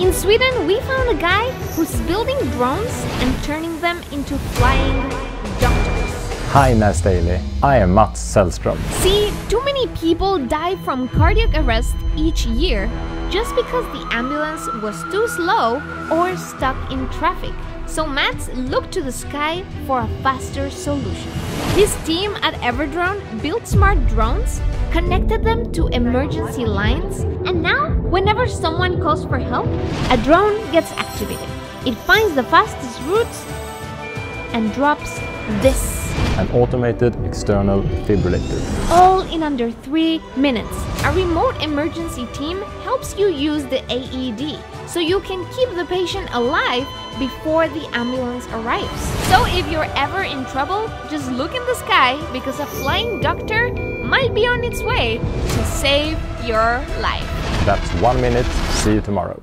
In Sweden, we found a guy who's building drones and turning them into flying doctors. Hi Nas Daily, I am Mats Sällström. See, many people die from cardiac arrest each year just because the ambulance was too slow or stuck in traffic. So Mats looked to the sky for a faster solution. His team at Everdrone built smart drones, connected them to emergency lines, and now, whenever someone calls for help, a drone gets activated. It finds the fastest routes and drops this an automated external defibrillator. all in under three minutes. A remote emergency team helps you use the AED so you can keep the patient alive before the ambulance arrives. So if you're ever in trouble, just look in the sky because a flying doctor might be on its way to save your life. That's one minute. See you tomorrow.